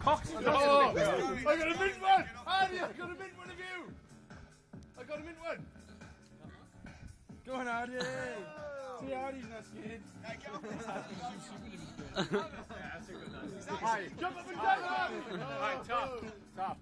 Cox. Oh, I got a mint one. Hardy, I got a mint one of you. I got a mint one. Go on, Hardy. See, Hardy's not scared. Hi, jump up and down. Alright, top, top.